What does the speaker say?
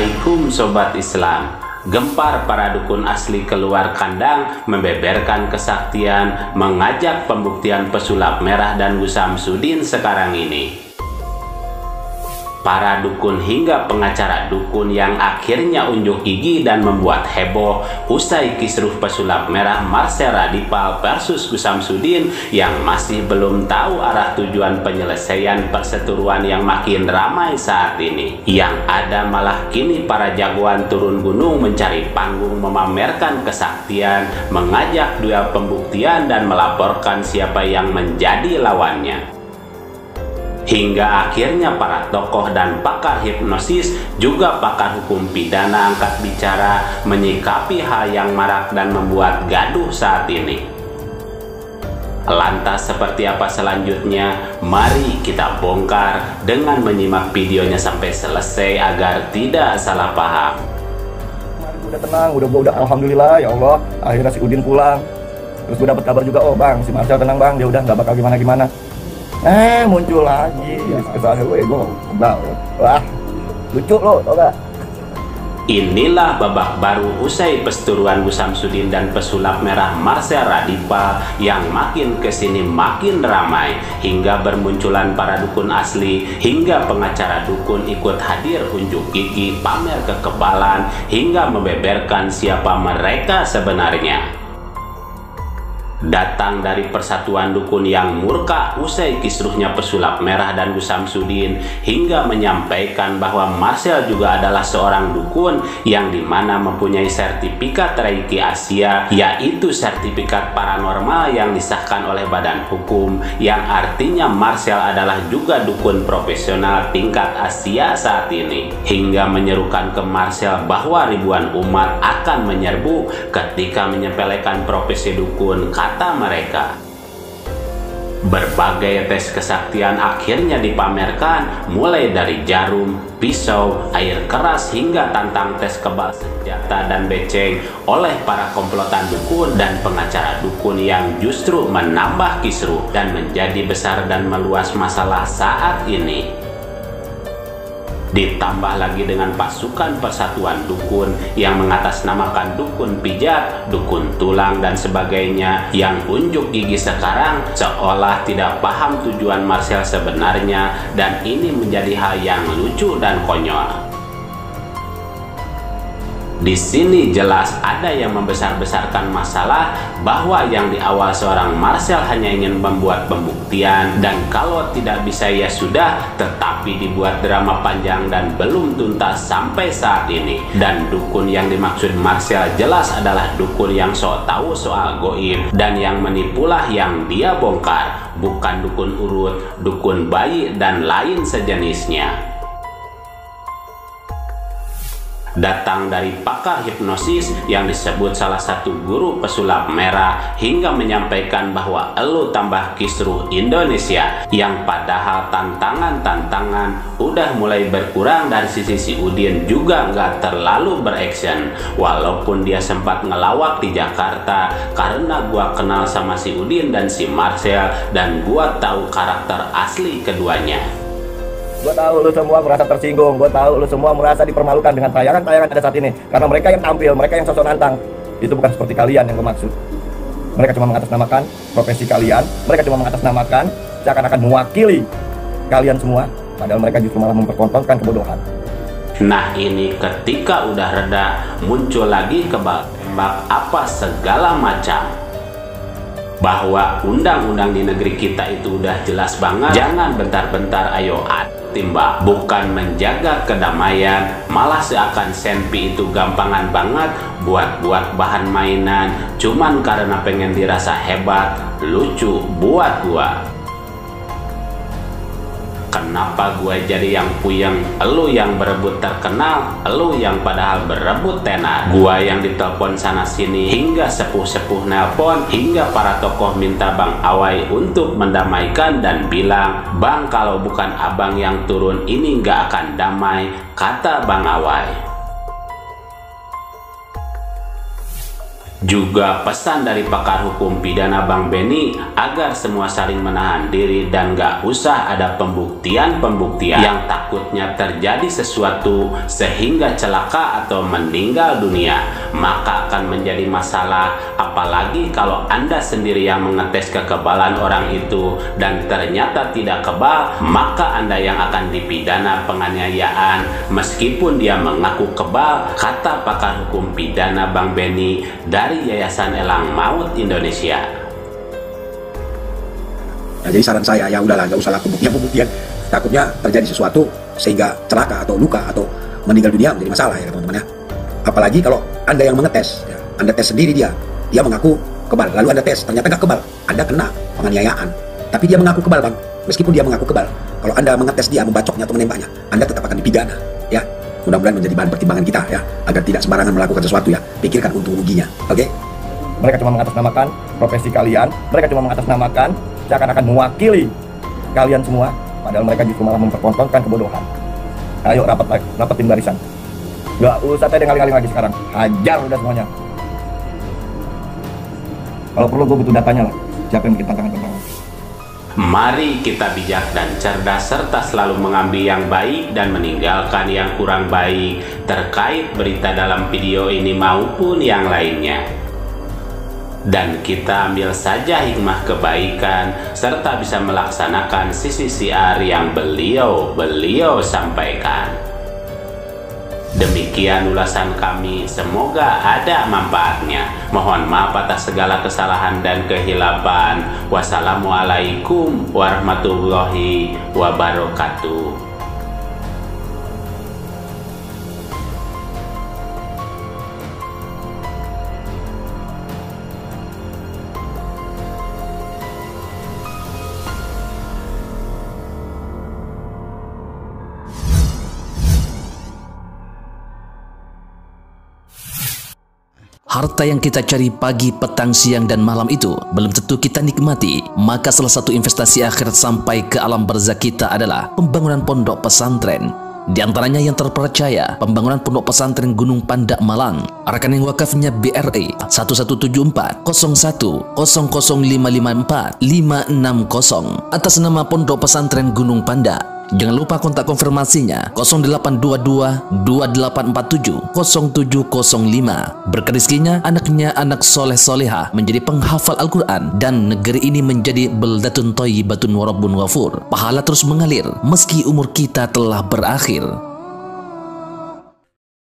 Assalamualaikum Sobat Islam. Gempar para dukun asli keluar kandang membeberkan kesaktian mengajak pembuktian pesulap merah dan Gusam Sudin sekarang ini para dukun hingga pengacara dukun yang akhirnya unjuk gigi dan membuat heboh usai kisruh pesulap merah Marcel Radipal versus Gusam Sudin yang masih belum tahu arah tujuan penyelesaian perseteruan yang makin ramai saat ini. Yang ada malah kini para jagoan turun gunung mencari panggung memamerkan kesaktian mengajak duel pembuktian dan melaporkan siapa yang menjadi lawannya Hingga akhirnya para tokoh dan pakar hipnosis juga pakar hukum pidana angkat bicara menyikapi hal yang marak dan membuat gaduh saat ini. Lantas seperti apa selanjutnya? Mari kita bongkar dengan menyimak videonya sampai selesai agar tidak salah paham. Udah tenang, udah udah alhamdulillah ya Allah, akhirnya si Udin pulang. Terus gue dapat kabar juga, oh bang, si Marcel tenang bang, dia udah nggak bakal gimana gimana eh muncul lagi. Kesalahan gue gue wah lucu lo tau gak Inilah babak baru usai perseteruan Bu Samsudin dan pesulap merah Marcel Radipa yang makin ke sini makin ramai. Hingga bermunculan para dukun asli hingga pengacara dukun ikut hadir unjuk gigi pamer kekebalan hingga membeberkan siapa mereka sebenarnya datang dari persatuan dukun yang murka usai kisruhnya pesulap merah dan Gusam Sudin hingga menyampaikan bahwa Marcel juga adalah seorang dukun yang di mana mempunyai sertifikat Reiki Asia yaitu sertifikat paranormal yang disahkan oleh badan hukum yang artinya Marcel adalah juga dukun profesional tingkat Asia saat ini. Hingga menyerukan ke Marcel bahwa ribuan umat akan menyerbu ketika menyepelekan profesi dukun kata mereka. Berbagai tes kesaktian akhirnya dipamerkan mulai dari jarum, pisau, air keras hingga tantang tes kebal senjata dan beceng oleh para komplotan dukun dan pengacara dukun yang justru menambah kisruh dan menjadi besar dan meluas masalah saat ini ditambah lagi dengan pasukan persatuan dukun yang mengatasnamakan dukun pijat, dukun tulang dan sebagainya yang unjuk gigi sekarang seolah tidak paham tujuan Marcel sebenarnya dan ini menjadi hal yang lucu dan konyol. Di sini jelas ada yang membesar-besarkan masalah bahwa yang di awal seorang Marcel hanya ingin membuat pembuktian. Dan kalau tidak bisa ya sudah tetapi dibuat drama panjang dan belum tuntas sampai saat ini. Dan dukun yang dimaksud Marcel jelas adalah dukun yang sok tahu soal goib. Dan yang menipulah yang dia bongkar bukan dukun urut, dukun bayi dan lain sejenisnya datang dari pakar hipnosis yang disebut salah satu guru pesulap merah hingga menyampaikan bahwa elu tambah kisruh Indonesia yang padahal tantangan-tantangan udah mulai berkurang dari sisi si Udin juga nggak terlalu beraction walaupun dia sempat ngelawak di Jakarta karena gua kenal sama si Udin dan si Marcel dan gua tahu karakter asli keduanya Gue tahu lu semua merasa tersinggung, gue tahu lu semua merasa dipermalukan dengan tayangan-tayangan ada saat ini. Karena mereka yang tampil, mereka yang sosok nantang, itu bukan seperti kalian yang gue maksud. Mereka cuma mengatasnamakan profesi kalian, mereka cuma mengatasnamakan seakan-akan mewakili kalian semua, padahal mereka justru malah mempertontonkan kebodohan. Nah ini ketika udah reda muncul lagi kebal tembak apa segala macam. Bahwa undang-undang di negeri kita itu udah jelas banget. Jangan bentar-bentar ayo timbak bukan menjaga kedamaian malah seakan senpi itu gampangan banget buat-buat bahan mainan. Cuman karena pengen dirasa hebat lucu buat gua Kenapa gue jadi yang puyeng? Lu yang berebut terkenal, lu yang padahal berebut tenar. Gue yang ditelepon sana sini hingga sepuh-sepuh nelpon, hingga para tokoh minta Bang Awai untuk mendamaikan dan bilang, Bang kalau bukan abang yang turun ini nggak akan damai, kata Bang Awai. Juga pesan dari pakar hukum pidana Bang Beni agar semua saling menahan diri dan gak usah ada pembuktian-pembuktian yang takutnya terjadi sesuatu sehingga celaka atau meninggal dunia. Maka akan menjadi masalah apalagi kalau Anda sendiri yang mengetes kekebalan orang itu dan ternyata tidak kebal maka Anda yang akan dipidana penganiayaan. Meskipun dia mengaku kebal kata pakar hukum pidana Bang Beni dari dari Yayasan Elang Maut Indonesia. Nah, jadi saran saya ya udahlah nggak usah pembuktian-pembuktian takutnya terjadi sesuatu sehingga celaka atau luka atau meninggal dunia menjadi masalah ya teman-teman ya. Apalagi kalau anda yang mengetes, ya, anda tes sendiri dia, dia mengaku kebal, lalu anda tes ternyata nggak kebal, anda kena penganiayaan. Tapi dia mengaku kebal bang, meskipun dia mengaku kebal, kalau anda mengetes dia membacoknya atau menembaknya, anda tetap akan dipidana mudah-mudahan menjadi bahan pertimbangan kita ya agar tidak sembarangan melakukan sesuatu ya. Pikirkan untung ruginya oke? Okay? mereka cuma mengatasnamakan profesi kalian mereka cuma mengatasnamakan seakan-akan mewakili kalian semua padahal mereka justru malah mempertontonkan kebodohan. Ayo rapat rapatin barisan. Gak usah tanya kali-kali lagi sekarang. Hajar udah semuanya. Kalau perlu gue butuh datanya lah. Siapa yang bikin tantangan-tantangan Mari kita bijak dan cerdas serta selalu mengambil yang baik dan meninggalkan yang kurang baik terkait berita dalam video ini maupun yang lainnya. Dan kita ambil saja hikmah kebaikan serta bisa melaksanakan sisi siar yang beliau-beliau sampaikan. Demikian ulasan kami, semoga ada manfaatnya. Mohon maaf atas segala kesalahan dan kehilapan. Wassalamualaikum warahmatullahi wabarakatuh. Harta yang kita cari pagi, petang, siang, dan malam itu belum tentu kita nikmati. Maka salah satu investasi akhirat sampai ke alam barzah kita adalah pembangunan pondok pesantren. Di antaranya yang terpercaya, pembangunan pondok pesantren Gunung Pandak Malang. Rekening wakafnya BRI 1174 01 00554 560 atas nama Pondok Pesantren Gunung Pandak Jangan lupa kontak konfirmasinya 0822 2847 0705. Berkeriskinya anaknya anak soleh soleha menjadi penghafal Al-Quran dan negeri ini menjadi beldatun toyi batun warabun wafur. Pahala terus mengalir meski umur kita telah berakhir.